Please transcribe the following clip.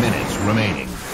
minutes remaining.